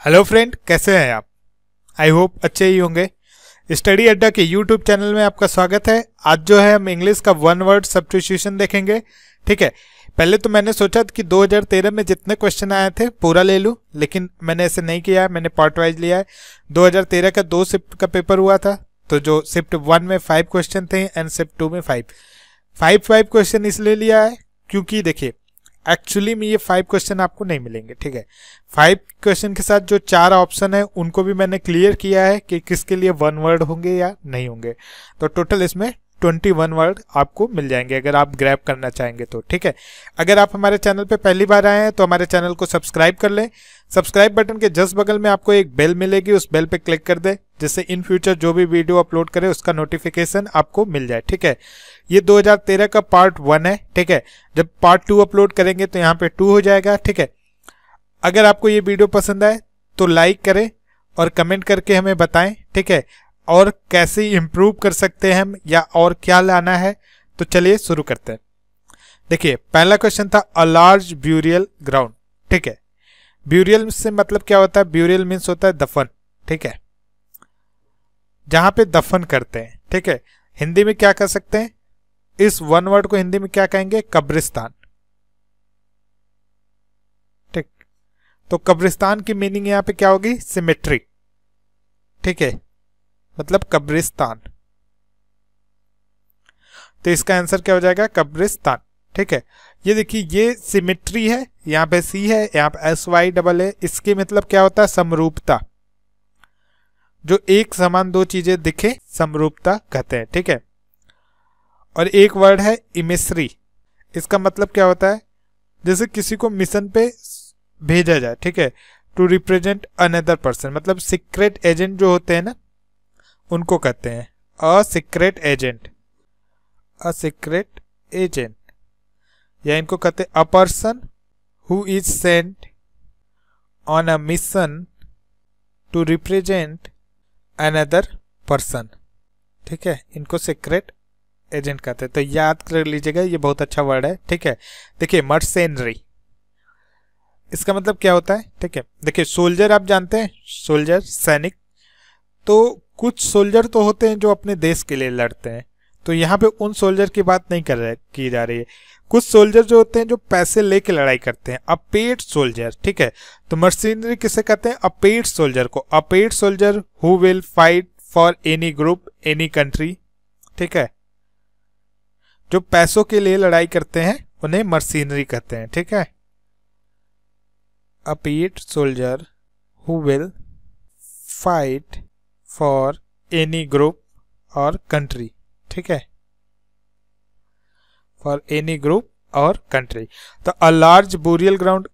Hello friend कैसे हैं आप? आई होप अच्छे ही होंगे। स्टडी अड्डा के यूट्यूब चैनल में आपका स्वागत है। आज जो है हम इंग्लिश का वन वर्ड सब्सटीट्यूशन देखेंगे। ठीक है? पहले तो मैंने सोचा कि 2013 में जितने क्वेश्चन आए थे, पूरा ले लूँ, लेकिन मैंने ऐसे नहीं किया मैंने पार्ट वाइज लिया है। 2013 का दो शिफ्ट का पेपर हुआ था तो जो शिफ्ट वन में फाइव क्वेश्चन थे एंड शिफ्ट टू में फाइव फाइव फाइव क्वेश्चन इसलिए लिया है, क्योंकि देखिए एक्चुअली में ये फाइव क्वेश्चन आपको नहीं मिलेंगे, ठीक है? फाइव क्वेश्चन के साथ जो चार ऑप्शन है, उनको भी मैंने क्लियर किया है कि किसके लिए वन वर्ड होंगे या नहीं होंगे। तो टोटल इसमें ट्वेंटी वन वर्ड आपको मिल जाएँगे अगर आप ग्रैब करना चाहेंगे तो ठीक है? अगर आप हमारे चैनल पे पहली बार आए हैं तो हमारे चैनल को सब्सक्राइब कर लें। सब्सक्राइब बटन के जस्ट बगल में आपको एक बेल मिलेगी, उस बेल पे क्लिक कर दे, जिससे इन फ्यूचर जो भी वीडियो अपलोड करे, उसका नोटिफिकेशन आपको मिल जाए, ठीक है? ये 2013 का पार्ट वन है, ठीक है? जब पार्ट टू अपलोड करेंगे तो यहाँ पे टू हो जाएगा, ठीक है? अगर आपको ये वीडियो पसंद आए तो लाइक करें और कमेंट करके हमें बताएँ, ठीक है? और कैसे इम्प्रूव कर सकते हैं हम या और क्या लाना है तो चलिए शुरू करते हैं। देखिए, पहला क्वेश्चन था अ लार्ज ब्यूरियल ग्राउंड ठीक है? ब्यूरियल से मतलब क्या होता है? ब्यूरियल मीन्स होता है दफन, ठीक है? जहाँ पे दफन करते हैं, ठीक है? हिंदी में क्या कर सकते हैं? इस वन वर्ड को हिंदी में क्या कहेंगे? कब्रिस्तान। ठीक। तो कब्रिस्तान की मीनिंग यहाँ पे क्या होगी? सिमेट्री ठीक है? मतलब कब्रिस्तान। तो इसका आंसर क्या हो जाएगा? कब्रिस्तान। ठीक है? ये देखिए, ये सिमेट्री है, यहाँ पे सी है, यहाँ पे एस वाई डबल है इसके मतलब क्या होता है? समरूपता। जो एक समान दो चीज़ें दिखे, समरूपता कहते हैं, ठीक है? और एक वर्ड है इमिश्री इसका मतलब क्या होता है? जैसे किसी को मिशन पे भेजा जाए, ठीक है? टू रिप्रेजेंट अनदर पर्सन मतलब सीक्रेट एजेंट जो होते हैं ना उनको कहते हैं। A secret agent a secret agent या इनको कहते हैं a person who is sent on a mission to represent another person ठीक है? इनको सीक्रेट एजेंट कहते हैं। तो याद कर लीजिएगा, ये बहुत अच्छा वर्ड है। ठीक है? देखिए मर्सेनरी इसका मतलब क्या होता है? ठीक है? देखिए सोल्जर आप जानते हैं? सोल्जर सैनिक। तो कुछ सोल्जर तो होते हैं जो अपने देश के लिए लड़ते हैं। तो यहाँ पे उन सोल्जर की बात नहीं कर रहे, की जा रही है। कुछ सोल्जर जो होते हैं जो पैसे लेके लड़ाई करते हैं, अपेड सोल्जर, ठीक है? तो मर्सिनरी किसे कहते हैं? अपेड सोल्जर को। A paid soldier who will fight for any group any country ठीक है? जो पैसों के लिए लड़ाई करते हैं, उन्हें मर्सिनरी कहते हैं, ठीक है? A paid soldier who will fight for any group or country ठीक है? For any group or country तो अ लार्ज बोरियल ग्राउंड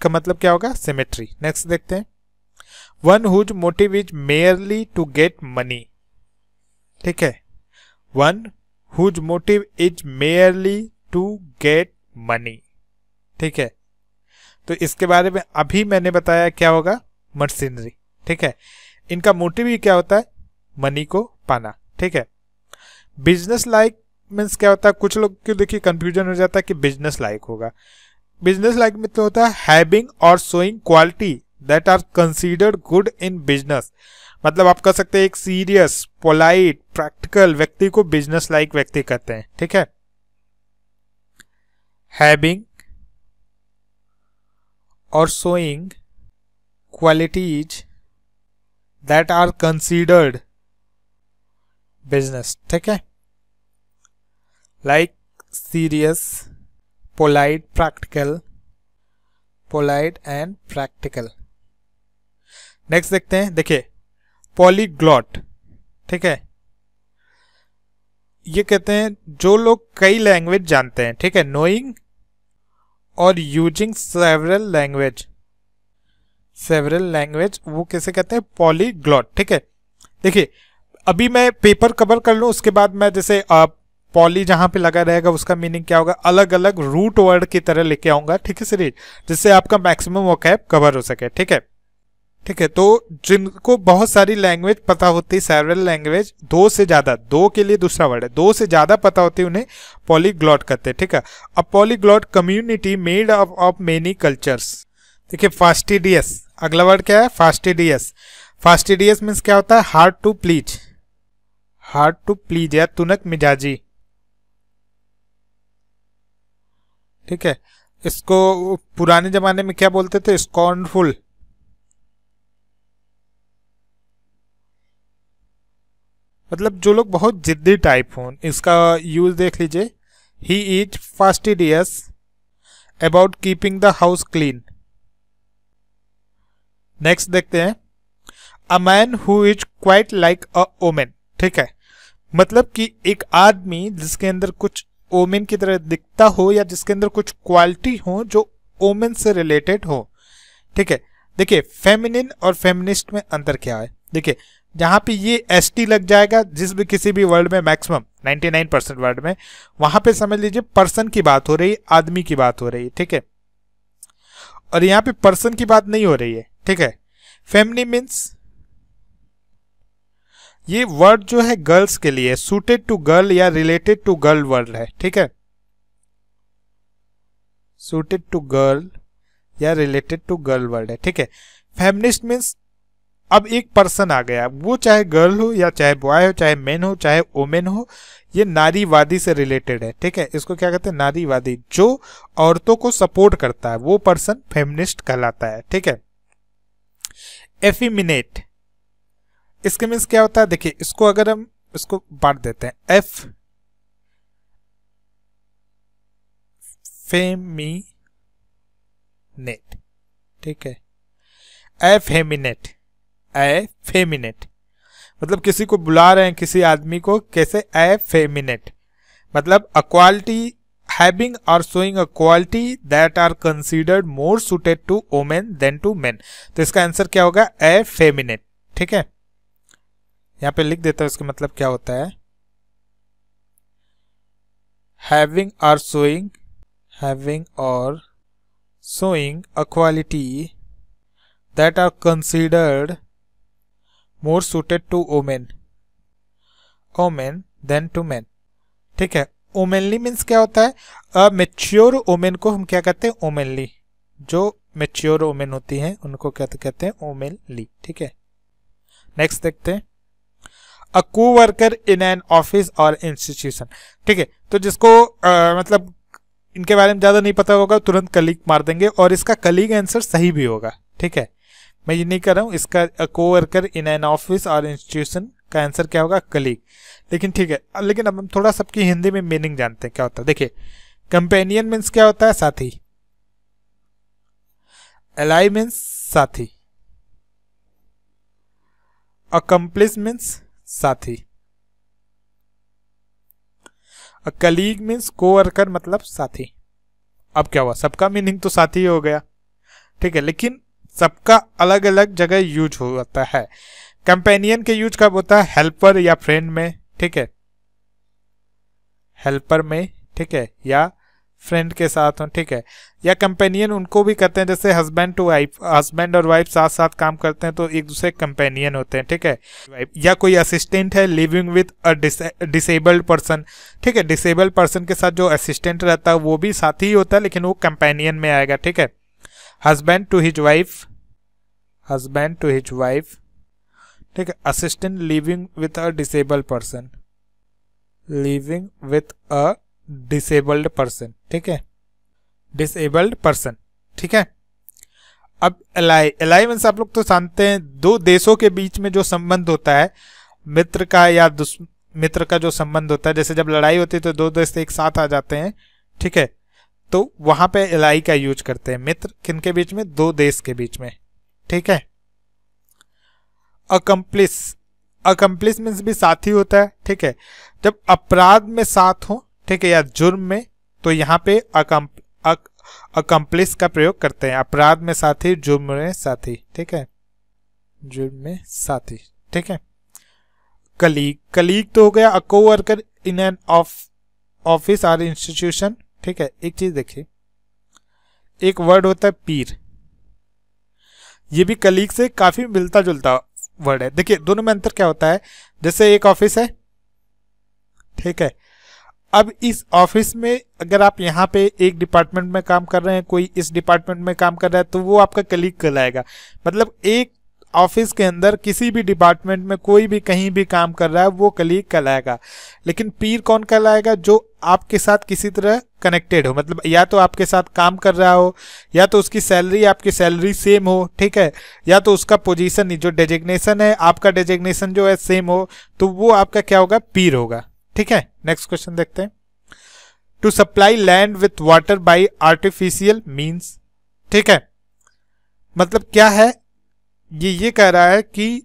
का मतलब क्या होगा? सिमेट्री नेक्स्ट देखते हैं. One whose motive is merely to get money ठीक है? One whose motive is merely to get money ठीक है? तो इसके बारे में अभी मैंने बताया क्या होगा? मशीनरी ठीक है? इनका मोटिव ही क्या होता है? मनी को पाना, ठीक है? बिज़नेस लाइक मीन्स क्या होता है? कुछ लोग क्यों देखिए कंफ्यूजन हो जाता है कि बिज़नेस लाइक होगा। बिज़नेस लाइक में तो होता है having or showing quality that are considered good in business मतलब आप कह सकते हैं एक सीरियस पोलाइट प्रैक्टिकल व्यक्ति को बिज़नेस लाइक व्यक्ति कहते हैं, ठीक है? Having or showing qualities that are considered business ठीक है like serious polite practical polite and practical next देखते हैं देखिए पॉलीग्लॉट ठीक है ये कहते हैं जो लोग कई लैंग्वेज जानते हैं ठीक है knowing or using several language several language वो कैसे कहते हैं? पॉलीग्लॉट ठीक है? देखिए, अभी मैं पेपर कवर कर लूँ, उसके बाद मैं जैसे पॉली जहाँ पे लगा रहेगा, उसका मीनिंग क्या होगा? अलग अलग रूट वर्ड की तरह लेके आऊँगा, ठीक है सीरीज़ जिससे आपका मैक्सिमम वो कैप कवर हो सके, ठीक है? ठीक है तो जिनको बहुत सारी लैंग्वेज पता होती है सेवरल लैंग्वेज दो से ज़्यादा, दो के लिए दूसरा वर्ड है, दो से ज़्यादा पता होती है, उन्हें पॉलीग्लॉट कहते हैं, ठीक है? अब polyglot community made of of many cultures देखिए फास्टिडियस अगला वर्ड क्या है? फास्टिडियस फास्टिडियस मीन्स क्या होता है? Hard to please hard to please या तुनक मिजाजी। ठीक है? इसको पुराने जमाने में क्या बोलते थे? स्कॉर्नफुल मतलब जो लोग बहुत जिद्दी टाइप हों, इसका यूज़ देख लीजिए। He is fastidious about keeping the house clean next देखते हैं। A man who is quite like a woman ठीक है? मतलब कि एक आदमी जिसके अंदर कुछ ओमेन की तरह दिखता हो या जिसके अंदर कुछ क्वालिटी हो जो ओमेन से रिलेटेड हो, ठीक है? देखिए फेमिनिन और फेमिनिस्ट में अंतर क्या है? देखिए, जहाँ पे ये एस टी लग जाएगा, जिस भी किसी भी वर्ड में मैक्सिमम 99 परसेंट वर्ड में, वहाँ पे समझ लीजिए पर्सन की बात हो रही है आदमी की बात हो रही है ठीक है? और यहाँ पे पर्सन की बात नहीं हो रही है। ठीक है? फेमनी मीन्स ये वर्ड जो है गर्ल्स के लिए सुटेड टू गर्ल या रिलेटेड टू गर्ल वर्ड है, ठीक है? सुटेड टू गर्ल या रिलेटेड टू गर्ल वर्ड है, ठीक है? फेमनिस्ट मीन्स अब एक पर्सन आ गया, वो चाहे गर्ल हो या चाहे बॉय हो, चाहे मेन हो, चाहे ओमेन हो, ये नारीवादी से रिलेटेड है, ठीक है? इसको क्या कहते हैं? नारीवादी, जो औरतों को सपोर्ट करता है, वो पर्सन फेमनिस्ट कहलाता है, ठीक है? एफिमिनेट इसके मीन्स क्या होता है? देखिए, इसको अगर हम इसको बांट देते हैं। एफ़ फेमिनेट ठीक है? एफेमिनेट फेमिनेट मतलब किसी को बुला रहे हैं, किसी आदमी को, कैसे? ए फेमिनेट मतलब a having or showing a quality that are considered more suited to women than to men तो इसका आंसर क्या होगा? ए फेमिनेट ठीक है? यहाँ पे लिख देता हूँ, इसका मतलब क्या होता है? Having or showing having or showing a quality that are considered more suited to women women than to men. ठीक है? ओमेनली मीन्स क्या होता है? अ मेच्योर ओमेन को हम क्या कहते हैं? ओमेनली जो मेच्योर ओमेन होती हैं उनको क्या कहते हैं? ओमेनली ठीक है? नेक्स्ट देखते हैं. A coworker in an office or institution ठीक है? तो जिसको आ, मतलब इनके बारे में ज़्यादा नहीं पता होगा तुरंत कलीग मार देंगे और इसका कलीग आंसर सही भी होगा। ठीक है? मैं ये नहीं कर रहा हूँ इसका coworker in an office or institution का आंसर क्या होगा? कलीग लेकिन ठीक है लेकिन अब हम थोड़ा सबकी हिंदी में मीनिंग जानते हैं, क्या होता है? देखिए कंपेनियन मीन्स क्या होता है? साथी. एलाई मीन्स साथी. अकम्प्लिस मीन्स साथी. कलीग मीन्स को वर्कर मतलब साथी. अब क्या हुआ? सबका मीनिंग तो साथी हो गया. ठीक है, लेकिन सबका अलग अलग जगह यूज़ होता है. कंपेनियन के यूज़ कब होता है? हेल्पर या फ्रेंड में, ठीक है? हेल्पर में, ठीक है? या फ्रेंड के साथ हो, ठीक है? या कंपेनियन उनको भी कहते हैं, जैसे हस्बैंड टू वाइफ हस्बैंड और वाइफ साथ साथ काम करते हैं तो एक दूसरे कंपेनियन होते हैं, ठीक है? या कोई असिस्टेंट है living with a disabled person ठीक है? डिसेबल्ड पर्सन के साथ जो असिस्टेंट रहता है, वो भी साथ ही होता है, लेकिन वो कंपेनियन में आएगा, ठीक है? Husband to his wife husband to his wife ठीक है assistant living with a disabled person living with a disabled person ठीक है? डिसेबल्ड पर्सन ठीक है? अब एलाई एलाई मीन्स आप लोग तो जानते हैं, दो देशों के बीच में जो संबंध होता है, मित्र का या मित्र का जो संबंध होता है, जैसे जब लड़ाई होती है तो दो देश एक साथ आ जाते हैं, ठीक है? तो वहाँ पे एलाई का यूज़ करते हैं, मित्र किन के बीच में? दो देश के बीच में, ठीक है? अकम्प्लिस अकम्प्लिस मीन्स भी साथी होता है, ठीक है? जब अपराध में साथ हो, ठीक है, या जुर्म में तो यहाँ पे अकम्प्लिस का प्रयोग करते हैं। अपराध में साथी, जुर्म में साथी, ठीक है? जुर्म में साथी, ठीक है? कलीग कलीग तो हो गया a coworker in an of office or institution ठीक है? एक चीज़ देखिए। एक वर्ड होता है पीर। ये भी कलीग से काफ़ी मिलता जुलता वर्ड है। देखिए, दोनों में अंतर क्या होता है? जैसे एक ऑफ़िस है, ठीक है? अब इस ऑफ़िस में अगर आप यहाँ पे एक डिपार्टमेंट में काम कर रहे हैं, कोई इस डिपार्टमेंट में काम कर रहा है तो वो आपका कलीग कहलाएगा। मतलब एक ऑफ़िस के अंदर किसी भी डिपार्टमेंट में कोई भी कहीं भी काम कर रहा है, वो कलीग कहलाएगा। लेकिन पीर कौन कहलाएगा? जो आपके साथ किसी तरह कनेक्टेड हो। मतलब या तो आपके साथ काम कर रहा हो, या तो उसकी सैलरी आपकी सैलरी सेम हो, ठीक है? या तो उसका पोजीशन जो डेजिग्नेशन है, आपका डेजिग्नेशन जो है सेम हो तो वो आपका क्या होगा? पीर होगा। ठीक है? नेक्स्ट क्वेश्चन देखते हैं। To supply land with water by artificial means ठीक है? मतलब क्या है? ये ये कह रहा है कि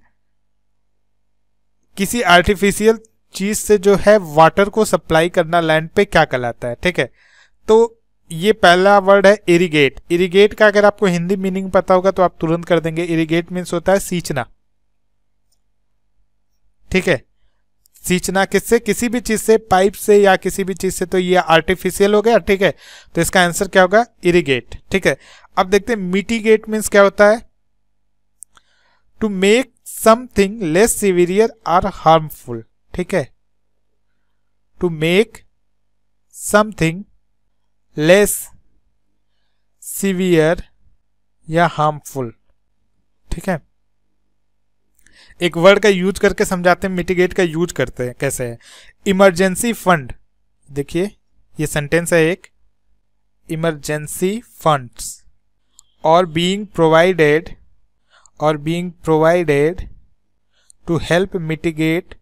किसी आर्टिफिशियल चीज़ से जो है वाटर को सप्लाई करना लैंड पे क्या कहलाता है, ठीक है? तो ये पहला वर्ड है इरिगेट इरिगेट का अगर आपको हिंदी मीनिंग पता होगा तो आप तुरंत कर देंगे. इरिगेट मीन्स होता है सींचना. ठीक है? सींचना किससे? किसी भी चीज़ से पाइप से या किसी भी चीज़ से तो ये आर्टिफिशियल हो गया, ठीक है? तो इसका आंसर क्या होगा? इरिगेट ठीक है? अब देखते हैं मिटिगेट मीन्स क्या होता है? To make something less severe or harmful ठीक है? To make something less severe या हार्मफुल ठीक है? एक वर्ड का यूज़ करके समझाते हैं मिटिगेट का यूज़ करते हैं, कैसे है? इमरजेंसी फंड देखिए, ये सेंटेंस है एक emergency funds are being provided or being provided to help mitigate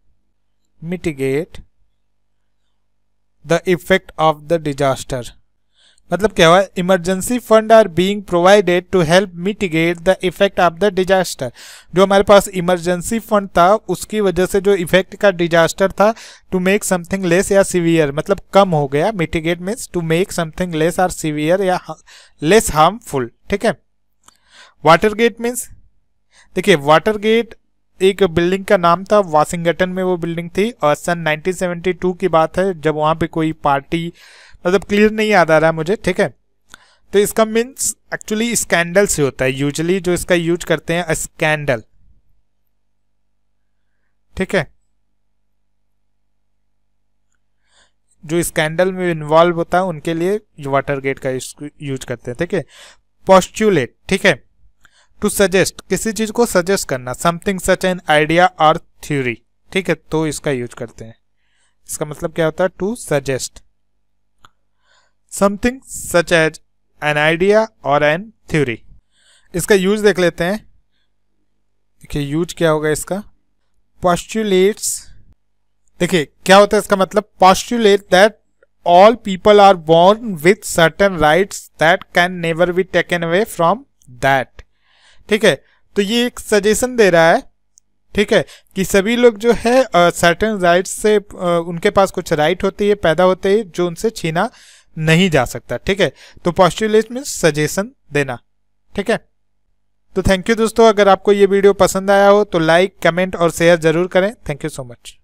mitigate the effect of the disaster. मतलब क्या हुआ? Emergency fund are being provided to help mitigate the effect of the disaster जो हमारे पास emergency fund था, उसकी वजह से जो इफ़ेक्ट का डिजास्टर था टू मेक समथिंग लेस या सिवियर मतलब कम हो गया mitigate means to make something less or severe या लेस हार्मफुल ठीक है? वाटर गेट मीन्स देखिए वाटर गेट एक बिल्डिंग का नाम था। वाशिंगटन में वो बिल्डिंग थी और सन 1972 की बात है, जब वहाँ पे कोई पार्टी मतलब क्लियर नहीं याद आ रहा है मुझे, ठीक है? तो इसका मीन्स एक्चुअली स्कैंडल से होता है। यूजली जो इसका यूज़ करते हैं स्कैंडल ठीक है? जो स्कैंडल में इन्वॉल्व होता है, उनके लिए वाटर गेट का यूज़ करते हैं, ठीक है? पॉस्टुलेट ठीक है? टू सजेस्ट किसी चीज़ को सजेस्ट करना something such an idea or theory ठीक है तो इसका यूज़ करते हैं। इसका मतलब क्या होता है? To suggest something such as an idea or an theory इसका यूज़ देख लेते हैं। देखिए यूज़ क्या होगा इसका? पॉस्टुलेट्स देखिए, क्या होता है इसका मतलब? Postulate that all people are born with certain rights that can never be taken away from that ठीक है? तो ये एक सजेशन दे रहा है ठीक है कि सभी लोग जो है सर्टन राइट से आ, उनके पास कुछ राइट होती है पैदा होते हैं जो उनसे छीना नहीं जा सकता ठीक है? तो पॉस्टुलेट मीन सजेशन देना ठीक है? तो थैंक यू दोस्तों अगर आपको ये वीडियो पसंद आया हो तो लाइक कमेंट और शेयर ज़रूर करें। Thank you so much